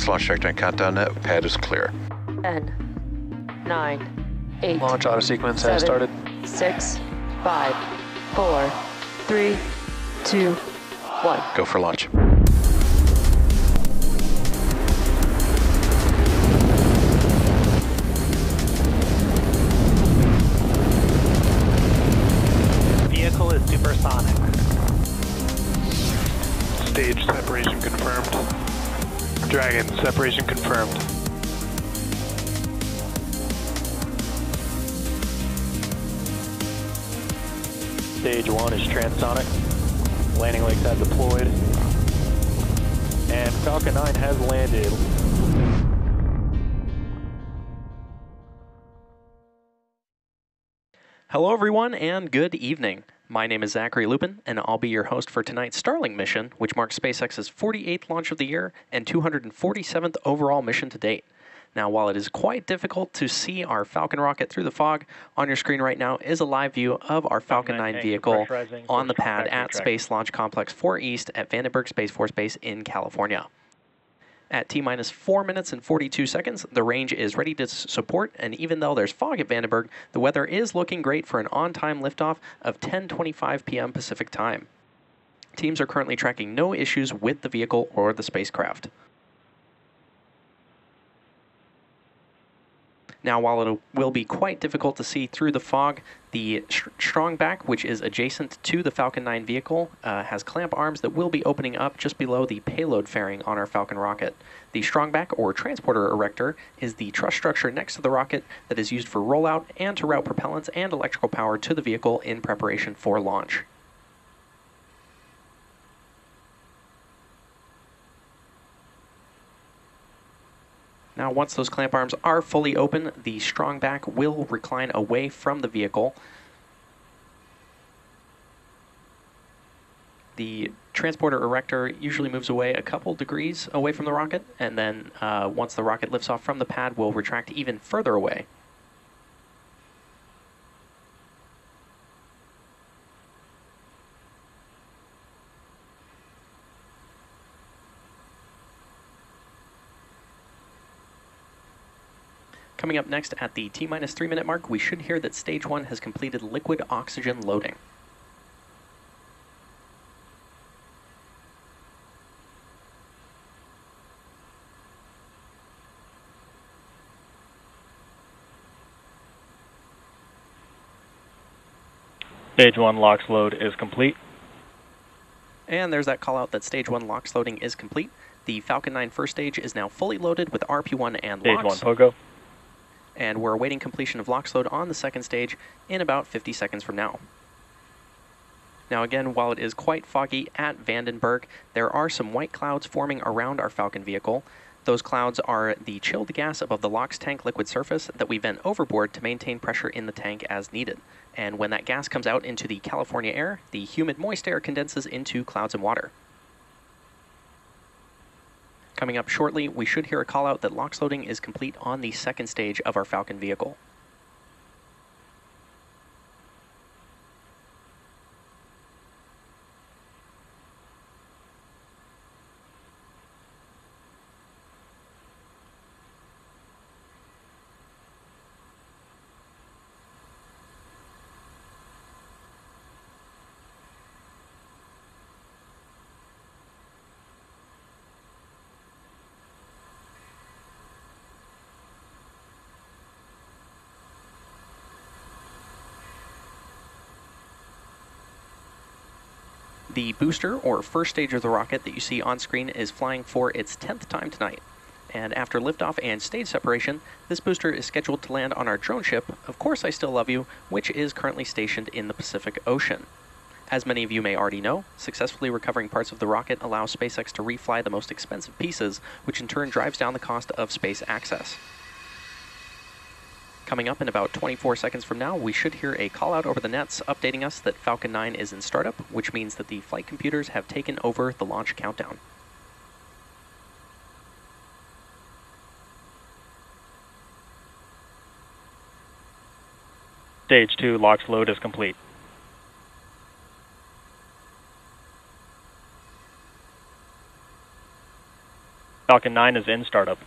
Nice launch trajectory countdown net. Pad is clear. 10, 9, 8, Launch auto sequence Seven. has started. 6, 5, 4, 3, 2, 1. Go for launch. Vehicle is supersonic. Stage separation confirmed. Dragon, separation confirmed. Stage one is transonic. Landing legs have deployed. And Falcon 9 has landed. Hello, everyone, and good evening. My name is Zachary Lupin, and I'll be your host for tonight's Starlink mission, which marks SpaceX's 48th launch of the year and 247th overall mission to date. Now, while it is quite difficult to see our Falcon rocket through the fog, on your screen right now is a live view of our Falcon 9 vehicle on the pad at. Space Launch Complex 4 East at Vandenberg Space Force Base in California. At T minus 4 minutes and 42 seconds, the range is ready to support, and even though there's fog at Vandenberg, the weather is looking great for an on time liftoff of 10:25 p.m. Pacific time. Teams are currently tracking no issues with the vehicle or the spacecraft. Now, while it will be quite difficult to see through the fog, the sh- strong back, which is adjacent to the Falcon 9 vehicle, uh, has clamp arms that will be opening up just below the payload fairing on our Falcon rocket. The strong back, or transporter erector, is the truss structure next to the rocket that is used for rollout and to route propellants and electrical power to the vehicle in preparation for launch. Now, once those clamp arms are fully open, the strong back will recline away from the vehicle. The transporter erector usually moves away a couple degrees away from the rocket, and then uh, once the rocket lifts off from the pad, will retract even further away. Coming up next at the T minus three minute mark, we should hear that stage one has completed liquid oxygen loading. Stage one LOX load is complete. And there's that call out that stage one LOX loading is complete. The Falcon 9 first stage is now fully loaded with RP1 and Stage LOX. one POGO. And we're awaiting completion of LOX load on the second stage in about 50 seconds from now. Now again, while it is quite foggy at Vandenberg, there are some white clouds forming around our Falcon vehicle. Those clouds are the chilled gas above the LOX tank liquid surface that we vent overboard to maintain pressure in the tank as needed. And when that gas comes out into the California air, the humid moist air condenses into clouds and water. Coming up shortly, we should hear a call out that LOX loading is complete on the second stage of our Falcon vehicle. The booster, or first stage of the rocket that you see on screen, is flying for its 10th time tonight. And after liftoff and stage separation, this booster is scheduled to land on our drone ship, Of Course I Still Love You, which is currently stationed in the Pacific Ocean. As many of you may already know, successfully recovering parts of the rocket allows SpaceX to refly the most expensive pieces, which in turn drives down the cost of space access. Coming up in about 24 seconds from now, we should hear a call out over the nets updating us that Falcon 9 is in startup, which means that the flight computers have taken over the launch countdown. Stage 2 LOX load is complete. Falcon 9 is in startup.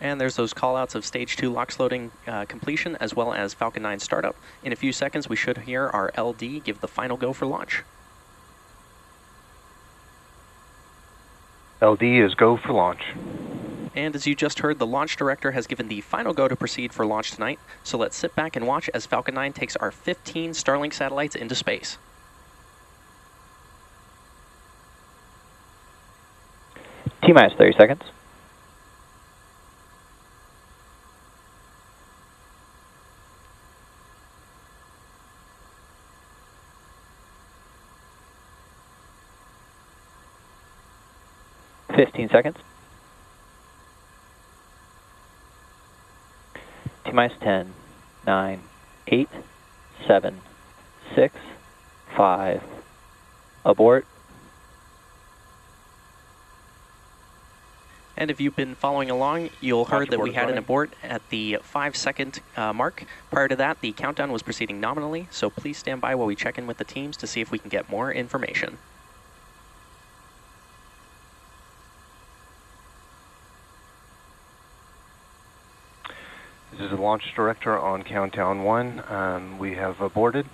And there's those callouts of stage two LOX loading uh, completion as well as Falcon 9 startup. In a few seconds, we should hear our LD give the final go for launch. LD is go for launch. And as you just heard, the launch director has given the final go to proceed for launch tonight. So let's sit back and watch as Falcon 9 takes our 15 Starlink satellites into space. T minus 30 seconds. Fifteen seconds. T minus 10, 9, 8, 7, 6, 5, abort, And if you've been following along, you'll heard that we had an abort at the five second uh, mark. Prior to that, the countdown was proceeding nominally, so please stand by while we check in with the teams to see if we can get more information. The launch director on Countdown 1. Um, we have aborted.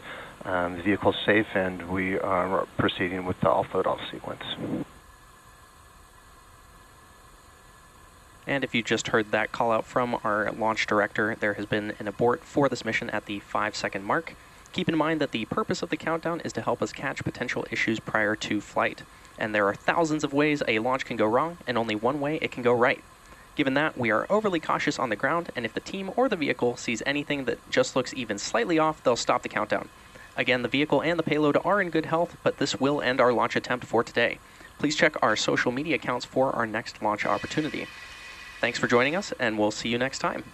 Um, the vehicle is safe and we are proceeding with the offload off sequence. And if you just heard that call out from our launch director, there has been an abort for this mission at the five second mark. Keep in mind that the purpose of the countdown is to help us catch potential issues prior to flight. And there are thousands of ways a launch can go wrong, and only one way it can go right. Given that, we are overly cautious on the ground, and if the team or the vehicle sees anything that just looks even slightly off, they'll stop the countdown. Again, the vehicle and the payload are in good health, but this will end our launch attempt for today. Please check our social media accounts for our next launch opportunity. Thanks for joining us, and we'll see you next time.